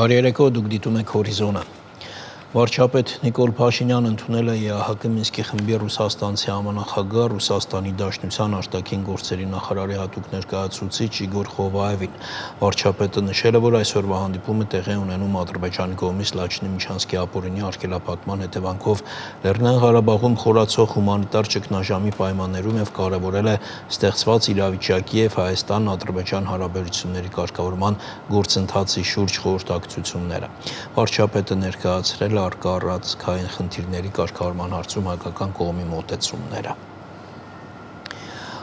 Mar je rekel, dokdy tu nek horizona. Վարչապետ Նիկոլ Փաշինյանը ընդունել է ԵԱՀԿ Մինսկի խմբի ռուսաստանցի համանախագահ Ռուսաստանի Դաշնության արտաքին գործերի նախարարի հատուկ ներկայացուցիչ Իգոր Խովաևին։ Վարչապետը նշել է, որ այսօրվա հանդիպումը տեղի ունենում Ադրբեջանի կողմից Լաչինի Միչանսկի ապօրինի արգելափակման հետևանքով Լեռնային Ղարաբաղում խորացող հումանիտար ճգնաժամի պայմաններում եւ կարեւորել է ստեղծված իրավիճակի եւ Հայաստան-Ադրբեջան հարաբերությունների կարգավորման գործընթացի շուրջ խորհրդակցությունները։ Վարչապետը ներկայացրել արկա առածքային խնդիրների կարգավորման հարցում հայկական կողմի մոտեցումները։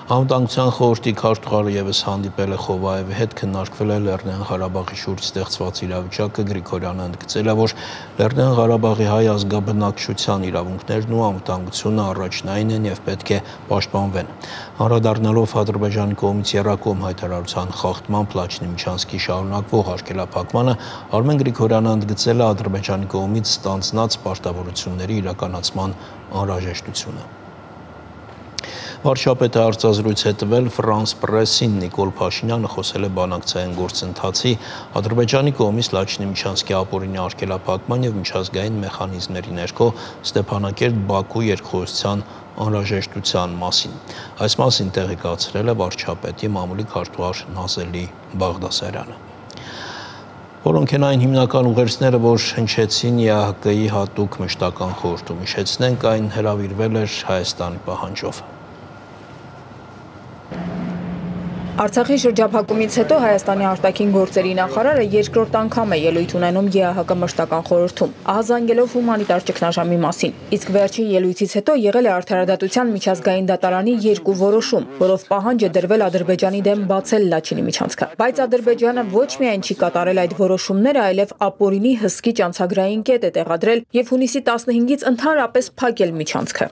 Անվտանգության խորհրդի քարտուղարը եւս հանդիպել է Խովաևի հետ, քննարկվել է Լեռնային Ղարաբաղի շուրջ ստեղծված իրավիճակը, Գրիգորյանը ընդգծել է, որ Լեռնային Ղարաբաղի հայ ազգաբնակչության իրավունքներն ու անվտանգությունը առաջնային են եւ պետք է պաշտպանվեն։ Անդրադառնալով Ադրբեջանի կողմից երակոմ հայտարարության խախտման Պլաչնի Միչանսկի շարունակվող արկելափակմանը, Արմեն Գրիգորյանը ընդգծել է Ադրբեջանի կողմից ստանձնած պարտավորությունների իրականացման անհրաժեշտությունը։ Վարչապետը արձազրույց է տվել Ֆրանս Պրեսին Նիկոլ Փաշինյանը խոսել է բանակցային գործընթացի Ադրբեջանի կողմից Լաչինի Միչանսկի ապօրինի արգելափակման եւ միջազգային մեխանիզմների ներքո Ստեփանակերտ-Բաքու երկխոսության անհրաժեշտության մասին։ Այս մասին տեղեկացրել է վարչապետի մամուլի քարտուղար Նազելի Բաղդասարյանը որոնք են այն հիմնական ուղերձները, որ հնչեցին ԵԱՀԿ-ի հատուկ մշտական խորհրդում։ Իշխեցնենք այն հրավիրվել էր Հայաստանի պահանջով։ Արցախի շրջափակումից հետո Հայաստանի արտաքին գործերի նախարարը երկրորդ անգամ է ելույթ ունենում ԵԱՀԿ մշտական խորհրդում, ահազանգելով հումանիտար ճգնաժամի մասին։ Իսկ վերջին ելույթից հետո եղել է արդարադատության միջազգային դատարանի երկու որոշում, որով պահանջ է դրվել Ադրբեջանի դեմ բացել Լաչինի միջանցքը։ Բայց Ադրբեջանը ոչ միայն չի կատարել այդ որոշումները, այլև ապօրինի հսկիչ անցագրային կետ է տեղադրել եւ հունիսի 15-ից ընդհանրապես փակել միջանցքը։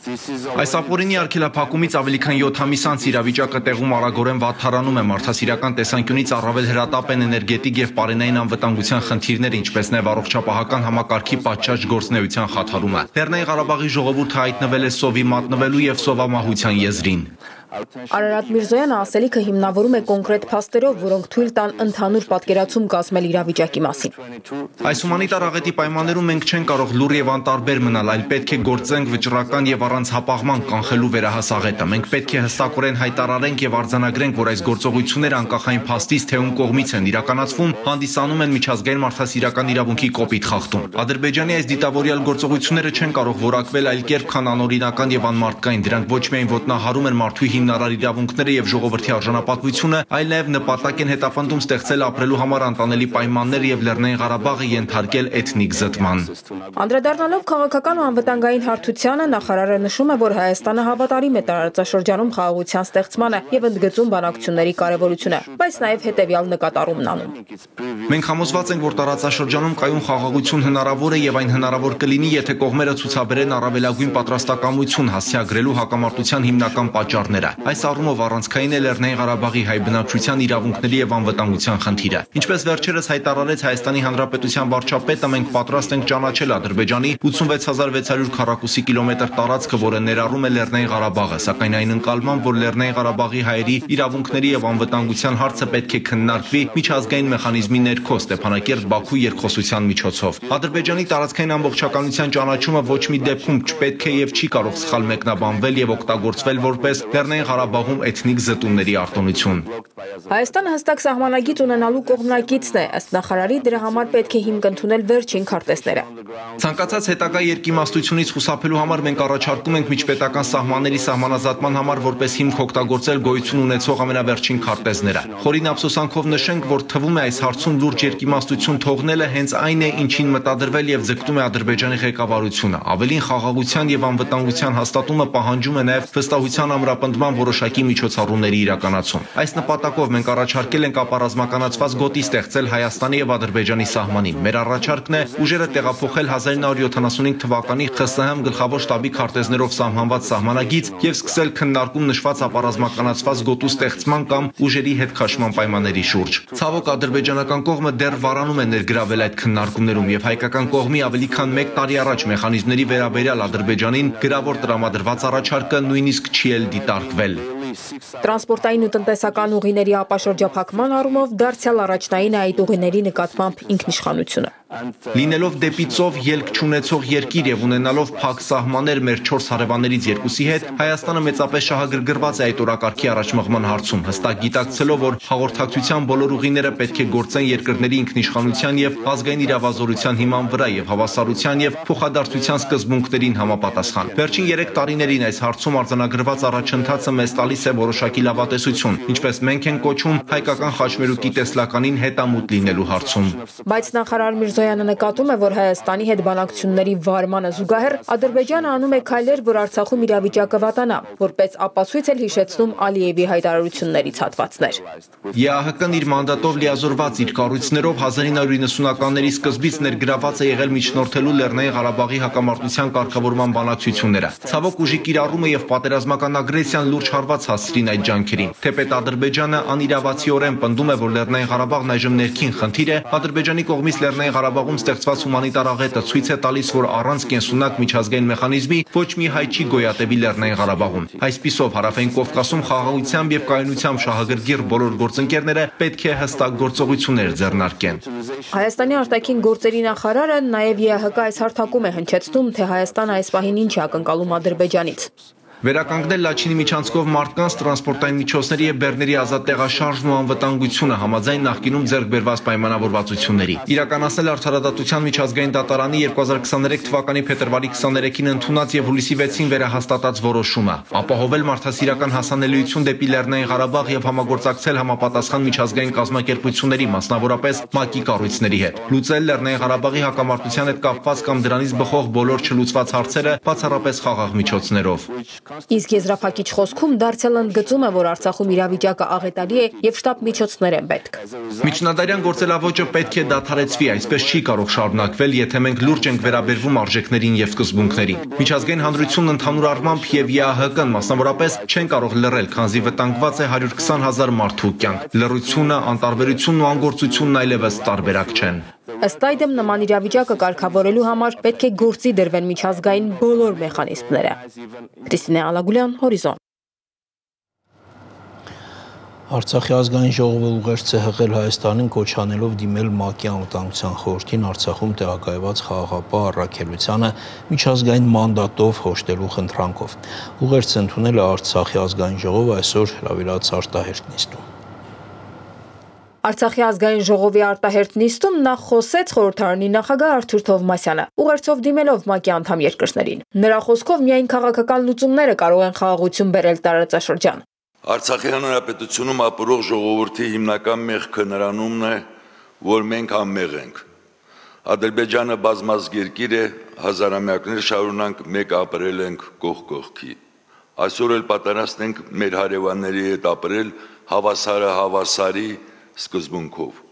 Այս ապօրինի արգելափակումից ավելի քան 7 ամիս անց իրավիճակը տեղում արագորեն վատթարանում է մարդասիրական տեսանկյունից առավել հրատապ են էներգետիկ եւ պարենային անվտանգության խնդիրները, ինչպես նաեւ առողջապահական համակարգի պատշաճ գործնեության խաթարումը։ Լեռնային Ղարաբաղի ժողովուրդը հայտնվել է սովի մատնվելու եւ սովամահության եզրին։ Արարատ Միրզոյանը ասելիքը հիմնավորում է կոնկրետ փաստերով, որոնք թույլ տան ընդհանուր պատկերացում կազմել իրավիճակի մասին։ Այս հումանիտար աղետի պայմաններում մենք չենք կարող լուր եւ անտարբեր մնալ, այլ պետք է գործենք վճռական եւ առանց հապաղման կանխելու վերահաս աղետը։ Մենք պետք է հստակորեն հայտարարենք եւ արձանագրենք, որ այս գործողությունները անկախային փաստից թե ում կողմից են իրականացվում, հանդիսանում են միջազգային մարդասիրական իրավունքի կոպիտ խախտում։ Ադրբեջանի այս դիտավորյալ գործողությունները չեն կարող որակվել այլ կերպ, քան անօրինական եւ անմարդկային։ Դրանք ոչ միայն ոտնահարում են մարդու հիմնարար իրավունքները եւ ժողովրդի արժանապատվությունը, այլ նաեւ նպատակ են հետապնդում ստեղծել ապրելու համար անտանելի պայմաններ եւ Լեռնային Ղարաբաղը ենթարկել էթնիկ զտման։ Անդրադառնալով քաղաքական ու անվտանգային հարթությանը նախարարը նշում է, որ Հայաստանը հավատարիմ է տարածաշրջանում խաղաղության ստեղծմանը եւ ընդգծում բանակցությունների կարեւորությունը, բայց նաեւ հետեւյալ նկատառումն անում։ Մենք համոզված ենք, որ տարածաշրջանում կայուն խաղաղություն հնարավոր է եւ այն հնարավոր կլինի, եթե կողմերը ցուցաբերեն առավելագույն պատրաստակամություն հասցեագրելու հակամարտության հիմնական պատճառները։ Այս առումով առանցքային է Լեռնային Ղարաբաղի հայ բնակչության իրավունքների եւ անվտանգության խնդիրը։ Ինչպես վերջերս հայտարարեց Հայաստանի Հանրապետության վարչապետը, մենք պատրաստ ենք ճանաչել Ադրբեջանի 86600 քառակուսի կիլոմետր տարածքը, որը ներառում է Լեռնային Ղարաբաղը, սակայն այն ընկալմամբ, որ Լեռնային Ղարաբաղի հայերի իրավունքների եւ անվտանգության հարցը պետք է քննարկվի միջազգային մեխանիզմի ներքո Ստեփանակերտ-Բաքու երկխոսության միջոցով։ Ադրբեջանի տարածքային ամբողջականության ճանաչումը ոչ մի դեպքում չպետք է եւ չի կարող սխալ մեկնաբանվել եւ օգտագործվել որպես Լեռնային Ղարաբաղում էթնիկ զտումների արտոնություն։ Հայաստանը հստակ սահմանագիծ ունենալու կողմնակիցն է, ըստ նախարարի դրա համար պետք է հիմք ընդունել վերջին քարտեզները։ Ցանկացած հետագա երկիմաստությունից խուսափելու համար մենք առաջարկում ենք միջպետական սահմանների սահմանազատման համար որպես հիմք օգտագործել գոյություն ունեցող ամենավերջին քարտեզները։ Խորին ափսոսանքով նշենք, որ թվում է այս հարցում լուրջ երկիմաստություն թողնելը հենց այն է, ինչին մտադրվել եւ ձգտում է Ադրբեջանի ղեկավարությունը։ Ավելին խաղաղության եւ անվտանգության հաստատումը պահանջում է նաեւ վստահության ամրապնդման որոշակի միջոցառումների իրականացում։ Այս նպատակով մենք առաջարկել ենք ապառազմականացված գոտի ստեղծել Հայաստանի եւ Ադրբեջանի սահմանին։ Մեր առաջարկն է ուժերը տեղափոխել 1975 թվականի ԽՍՀՄ գլխավոր շտաբի քարտեզներով սահմանված սահմանագիծ եւ սկսել քննարկում նշված ապառազմականացված գոտու ստեղծման կամ ուժերի հետ քաշման պայմանների շուրջ։ Ցավոք ադրբեջանական կողմը դեռ վարանում է ներգրավել այդ քննարկումներում եւ հայկական կողմի ավելի քան 1 տարի առաջ մեխանիզմների վերաբերյալ Ադրբեջանին գրավոր տրամադրված առաջարկը նույնիսկ չի էլ դիտարկվել։ Bell. Տրանսպորտային ու տնտեսական ուղիների ապաշրջափակման առումով դարձյալ առաջնային է այդ ուղիների նկատմամբ ինքնիշխանությունը։ Լինելով դեպի ծով ելք չունեցող երկիր եւ ունենալով փակ սահմաններ մեր 4 հարևաններից երկուսի հետ, Հայաստանը մեծապես շահագրգռված է այդ օրակարգի առաջմղման հարցում, հստակ գիտակցելով, որ հաղորդակցության բոլոր ուղիները պետք է գործեն երկրների ինքնիշխանության եւ ազգային իրավազորության հիման վրա եւ հավասարության եւ փոխադարձության սկզբունքներին համապատասխան։ Վերջին 3 տարիներին այս հարցում արձանագրված առաջընթացը մեզ տալիս է որոշակի լավատեսություն, ինչպես մենք ենք կոչում հայկական խաչմերուկի տեսլականին հետամուտ լինելու հարցում։ Բայց նախարար Միրզոյանը նկատում է, որ Հայաստանի հետ բանակցությունների վարմանը զուգահեռ Ադրբեջանը անում է քայլեր, որ Արցախում իրավիճակը վատանա, որպես ապացույց էլ հիշեցնում Ալիևի հայտարարություններից հատվածներ։ ԵԱՀԿ-ն իր մանդատով լիազորված իր կառույցներով 1990-ականների սկզբից ներգրաված է եղել միջնորդելու Լեռնային Ղարաբաղի հակամարտության կարգավորման բանակցությունները։ Ցավոք ուժի կիրառումը եւ պատերազմական ագրեսիան լուրջ հարված հասցրին այդ ջանքերին։ Թեպետ Ադրբեջանը անիրավացիորեն պնդում է, որ Լեռնային Ղարաբաղն այժմ ներքին խնդիր է, Ադրբեջանի կողմից Լեռնային Ղարաբաղում ստեղծված հումանիտար աղետը ցույց է տալիս, որ առանց կենսունակ միջազգային մեխանիզմի ոչ մի հայ չի գոյատևի Լեռնային Ղարաբաղում։ Այսպիսով Հարավային Կովկասում խաղաղությամբ եւ կայունությամբ շահագրգիռ բոլոր գործընկերները պետք է հստակ գործողություններ ձեռնարկեն։ Հայաստանի արտաքին գործերի նախարարը նաև ԵԱՀԿ այս հարթակում է հնչեցնում, թե Հայաստանը այս պահին ինչ է ակնկալում Ադրբեջանից։ Վերականգնել Լաչինի միջանցքով մարդկանց տրանսպորտային միջոցների եւ բեռների ազատ տեղաշարժն ու անվտանգությունը համաձայն նախկինում ձեռք բերված պայմանավորվածությունների։ Իրականացնել արդարադատության միջազգային դատարանի 2023 թվականի փետրվարի 23-ին ընդունած եւ հուլիսի 6-ին վերահաստատած որոշումը։ Ապահովել մարդասիրական հասանելիություն դեպի Լեռնային Ղարաբաղ եւ համագործակցել համապատասխան միջազգային կազմակերպությունների, մասնավորապես ՄԱԿ-ի կառույցների հետ։ Լուծել Լեռնային Ղարաբաղի հակամարտության հետ կապված կամ դրանից բխող բոլոր չլուծված հարցերը բացառապես խաղաղ միջոցներով։ Իսկ եզրափակիչ խոսքում դարձյալ ընդգծում է, որ Արցախում իրավիճակը աղետալի է եւ շտապ միջոցներ են պետք։ Միջնադարյան գործելավոճը պետք է դադարեցվի, այսպես չի կարող շարունակվել, եթե մենք լուրջ ենք վերաբերվում արժեքներին եւ սկզբունքներին։ Միջազգային հանրությունն ընդհանուր առմամբ եւ ԵԱՀԿ-ն մասնավորապես չեն կարող լռել, քանզի վտանգված է 120 000 մարդու կյանք։ Լռությունը, անտարբերությունն ու անգործությունն այլևս տարբերակ չեն։ Ըստ այդմ նման իրավիճակը կարգավորելու համար պետք է գործի դրվեն միջազգային բոլոր մեխանիզմները։ Կրիստինե Ալագուլյան, Հորիզոն։ Արցախի ազգային ժողովը ուղերձ է հղել Հայաստանին կոչանելով դիմել ՄԱԿ-ի անվտանգության խորհրդին Արցախում տեղակայված խաղաղապահ առաքելությանը միջազգային մանդատով հոշտելու խնդրանքով։ Ուղերձը ընդունել է Արցախի ազգային ժողովը այսօր հրավիրած արտահերտ նիստում։ Արցախի ազգային ժողովի արտահերտ նիստում նա խոսեց խորհրդարանի նախագահ Արթուր Թովմասյանը, ուղերձով դիմելով ՄԱԿ-ի անդամ երկրներին։ Նրա խոսքով միայն քաղաքական լուծումները կարող են խաղաղություն բերել տարածաշրջան։ Արցախի հանրապետությունում ապրող ժողովրդի հիմնական մեղքը նրանումն է, որ մենք անմեղ ենք։ Ադրբեջանը բազմազգ երկիր է, հազարամյակներ շարունակ մեկ ապրել ենք կողք կողքի։ Այսօր էլ պատրաստ ենք մեր հարևանների հետ ապրել հավասարը հավասարի սկզբունքով։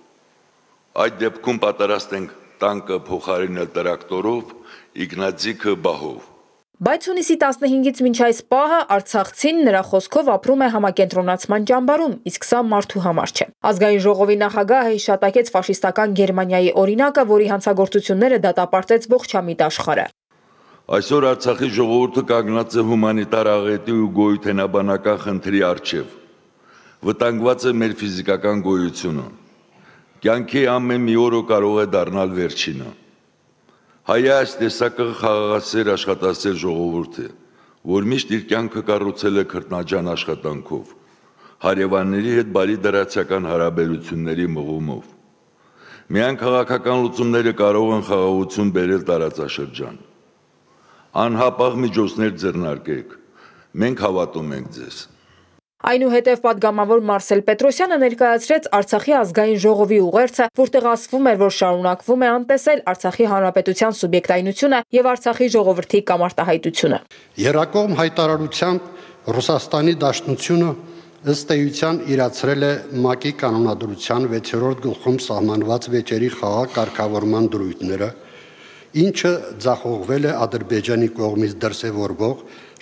Այդ դեպքում պատրաստ ենք տանկը փոխարինել տրակտորով, իգնացիկը բահով։ Բայց հունիսի 15-ից մինչ այս պահը Արցախցին նրա խոսքով ապրում է համակենտրոնացման ճամբարում, իսկ սա մարդու համար չէ։ Ազգային ժողովի նախագահը հիշատակեց ֆաշիստական Գերմանիայի օրինակը, որի հանցագործությունները դատապարտեց ողջամիտ աշխարհը։ Այսօր Արցախի ժողովուրդը կանգնած է հումանիտար աղետի ու գոյութենաբանական խնդրի առջև վտանգված է մեր ֆիզիկական գոյությունը։ Կյանքի ամեն մի օրը կարող է դառնալ վերջինը։ Հայը այս տեսակը խաղաղասեր աշխատասեր ժողովուրդ է, որ միշտ իր կյանքը կառուցել է քրտնաջան աշխատանքով, հարևանների հետ բարի դրացիական հարաբերությունների մղումով։ Միայն քաղաքական լուծումները կարող են խաղաղություն բերել տարածաշրջան։ Անհապաղ միջոցներ ձեռնարկեք։ Մենք հավատում ենք ձեզ։ Այնուհետև падգամավոր Մարսել Պետրոսյանը ներկայացրեց Արցախի ազգային ժողովի ուղերձը, որտեղ ասվում էր, որ շարունակվում է անտեսել Արցախի հանրապետության սուբյեկտայնությունը եւ Արցախի ժողովրդի կամարտահայտությունը։ Երակողմ հայտարարությամբ Ռուսաստանի Դաշնությունը ըստ էության իրացրել է ՄԱԿ-ի կանոնադրության 6-րդ գլխում սահմանված վեճերի խաղաղ կարգավորման դրույթները, ինչը ձախողվել է Ադրբեջանի կողմից դրսևորվող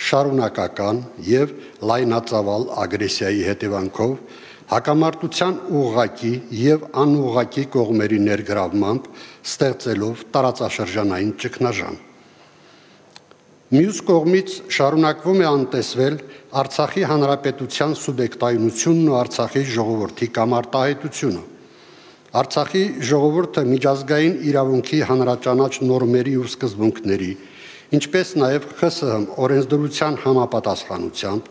շարունակական եւ լայնածավալ ագրեսիայի հետևանքով հակամարտության ուղղակի եւ անուղղակի կողմերի ներգրավմամբ ստեղծելով տարածաշրջանային ճգնաժամ։ Մյուս կողմից շարունակվում է անտեսվել Արցախի հանրապետության սուբյեկտայնությունն ու Արցախի ժողովրդի կամարտահայտությունը։ Արցախի ժողովուրդը միջազգային իրավունքի հանրաճանաչ նորմերի ու սկզբունքների, ինչպես նաև ԽՍՀՄ օրենսդրության համապատասխանությամբ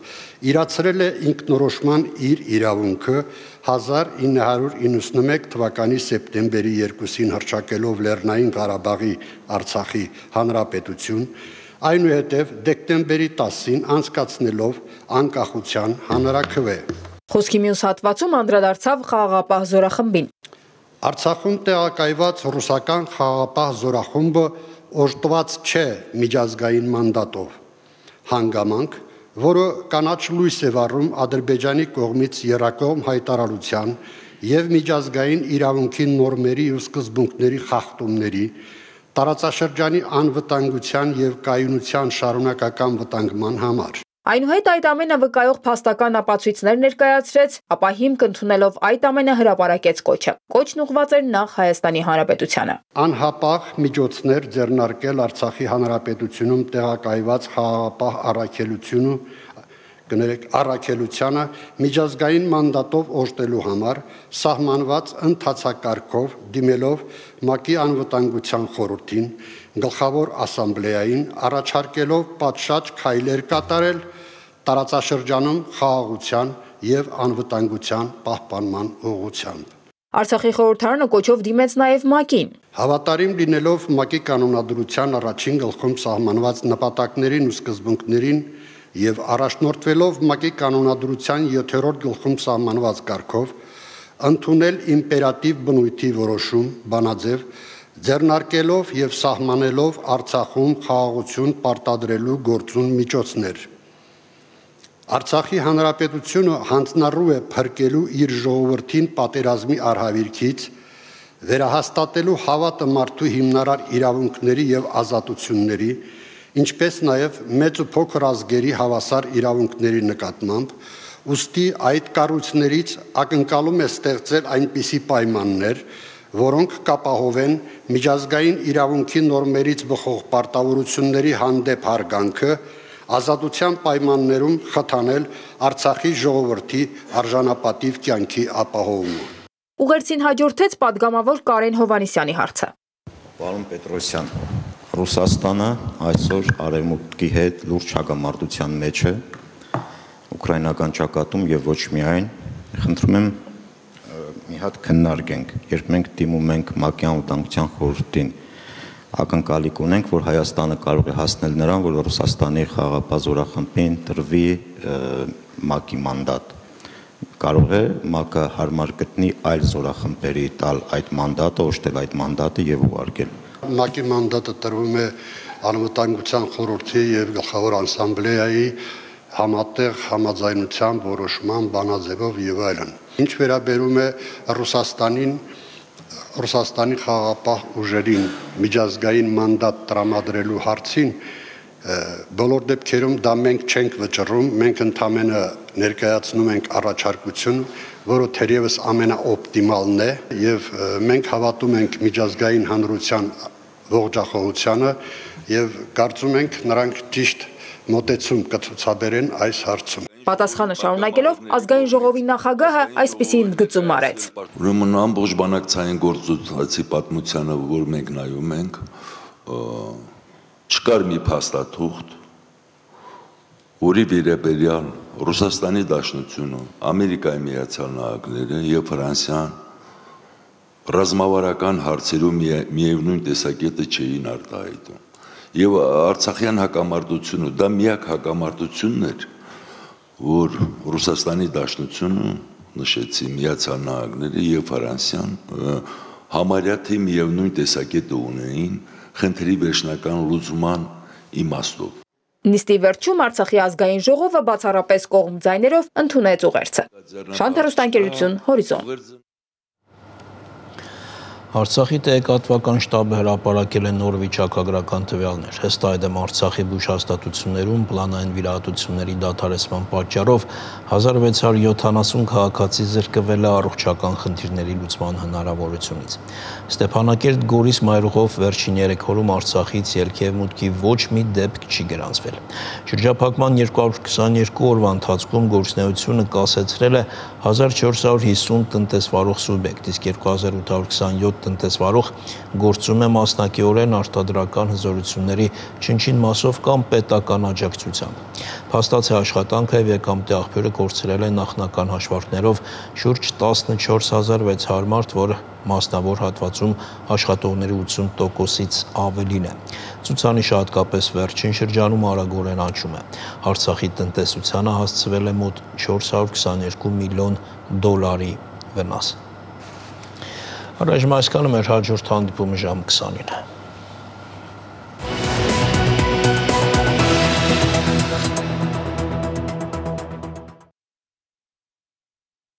իրացրել է ինքնորոշման իր իրավունքը 1991 թվականի սեպտեմբերի 2-ին հրճակելով Լեռնային Ղարաբաղի Արցախի հանրապետություն, այնուհետև դեկտեմբերի 10-ին անցկացնելով անկախության հանրաքվե։ Խոսքի մյուս հատվածում անդրադարձավ խաղաղապահ զորախմբին։ Արցախում տեղակայված ռուսական խաղաղապահ զորախումբը օժտված չէ միջազգային մանդատով։ Հանգամանք որը կանաչ լույս է վառում Ադրբեջանի կողմից երակողմ հայտարարության եւ միջազգային իրավունքի նորմերի ու սկզբունքների խախտումների, տարածաշրջանի անվտանգության եւ կայունության շարունակական վտանգման համար։ Այնուհետ այդ ամենը վկայող փաստական ապացույցներ ներկայացրեց, ապա հիմք ընդունելով այդ ամենը հրապարակեց կոչը։ Կոչն ուղված էր նախ Հայաստանի Հանրապետությանը։ Անհապաղ միջոցներ ձեռնարկել Արցախի Հանրապետությունում տեղակայված խաղաղապահ առաքելությունը կներեք առաքելությանը միջազգային մանդատով օժտելու համար սահմանված ընթացակարգով դիմելով ՄԱԿ-ի անվտանգության խորհրդին գլխավոր ասամբլեային առաջարկելով պատշաճ քայլեր կատարել տարածաշրջանում խաղաղության եւ անվտանգության պահպանման ուղղությամբ։ Արցախի խորհրդարանը կոչով դիմեց նաև ՄԱԿ-ին։ Հավատարիմ լինելով ՄԱԿ-ի կանոնադրության առաջին գլխում սահմանված նպատակներին ու սկզբունքներին եւ առաջնորդվելով ՄԱԿ-ի կանոնադրության 7-րդ գլխում սահմանված կարգով ընդունել իմպերատիվ բնույթի որոշում բանաձև ձեռնարկելով եւ սահմանելով Արցախում խաղաղություն պարտադրելու գործուն միջոցներ Արցախի հանրապետությունը հանձնառու է փրկելու իր ժողովրդին պատերազմի արհավիրքից, վերահաստատելու հավատը մարդու հիմնարար իրավունքների եւ ազատությունների, ինչպես նաև մեծ ու փոքր ազգերի հավասար իրավունքների նկատմամբ, ուստի այդ կառույցներից ակնկալում է ստեղծել այնպիսի պայմաններ, որոնք կապահովեն միջազգային իրավունքի նորմերից բխող պարտավորությունների հանդեպ հարգանքը ազատության պայմաններում խթանել Արցախի ժողովրդի արժանապատիվ կյանքի ապահովումը։ Ուղերձին հաջորդեց падգամավոր Կարեն Հովանիսյանի հարցը։ Պարոն Պետրոսյան, Ռուսաստանը այսօր արևմուտքի հետ լուրջ հակամարտության մեջ է ուկրաինական ճակատում եւ ոչ միայն խնդրում եմ մի հատ քննարկենք երբ մենք դիմում ենք ՄԱԿ-ի անվտանգության խորհրդին ակնկալիք ունենք, որ Հայաստանը կարող է հասնել նրան, որ Ռուսաստանի խաղապահ զորախմբին տրվի ՄԱԿ-ի մանդատ։ Կարող է ՄԱԿ-ը հարմար գտնի այլ զորախմբերի տալ այդ մանդատը, օժտել այդ մանդատը եւ ուղարկել։ ՄԱԿ-ի մանդատը տրվում է անվտանգության խորհրդի եւ գլխավոր ասամբլեայի համատեղ համաձայնությամբ որոշման բանաձևով եւ այլն։ Ինչ վերաբերում է Ռուսաստանին, Ռուսաստանի խաղապահ ուժերին միջազգային մանդատ տրամադրելու հարցին բոլոր դեպքերում դա մենք չենք վճռում, մենք ընդամենը ներկայացնում ենք առաջարկություն, որը թերևս ամենաօպտիմալն է եւ մենք հավատում ենք միջազգային հանրության ողջախոհությանը եւ կարծում ենք նրանք ճիշտ մոտեցում կցուցաբերեն այս հարցում։ Պատասխանը շարունակելով ազգային ժողովի նախագահը այսպիսի ընդգծում արեց։ Ուրեմն ամբողջ բանակցային գործընթացի պատմությանը, որ մենք նայում ենք, չկար մի փաստաթուղթ, որի վերաբերյալ Ռուսաստանի Դաշնությունը, Ամերիկայի Միացյալ Նահանգները եւ Ֆրանսիան ռազմավարական հարցերում միևնույն տեսակետը չէին արտահայտում։ Եվ Արցախյան հակամարտությունը դա միակ հակամարտությունն էր, որ Ռուսաստանի Դաշնությունը նշեցի Միացյալ Նահանգները եւ Ֆրանսիան համարյա թե միևնույն տեսակետը ունեին խնդրի վերջնական լուծման իմաստով։ Նիստի վերջում Արցախի ազգային ժողովը բացառապես կողմ ձայներով ընդունեց ուղերձը։ Շանթ հեռուստաընկերություն Հորիզոն։ Արցախի տեղեկատվական շտաբը հրապարակել է նոր վիճակագրական տվյալներ։ Ըստ այդմ Արցախի բուժ հաստատություններում պլանային վիրահատությունների դադարեցման պատճառով 1670 քաղաքացի զրկվել է առողջական խնդիրների լուծման հնարավորությունից։ Ստեփանակերտ Գորիս Մայրուղով վերջին 3 օրում Արցախից ելքև մուտքի ոչ մի դեպք չի գրանցվել։ Շրջափակման 222 օրվա ընթացքում գործնեությունը կասեցրել է 1450 տնտեսվարող սուբյեկտ, իսկ 2827 տնտեսվարող գործում է մասնակիորեն արտադրական հզորությունների չնչին մասով կամ պետական աջակցությամբ։ Փաստացի աշխատանքը եւ եկամտի աղբյուրը կորցրել է նախնական հաշվարկներով շուրջ 14600 մարդ, որը մասնավոր հատվածում աշխատողների 80%-ից ավելին է։ Ցուցանիշը հատկապես վերջին շրջանում արագորեն աճում է։ Արցախի տնտեսությանը հասցվել է մոտ 422 միլիոն դոլարի վնաս։ Առայժմ այսքանը մեր հաջորդ հանդիպումը ժամը 20-ին է։